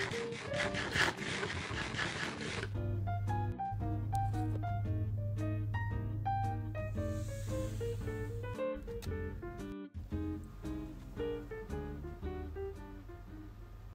あっ!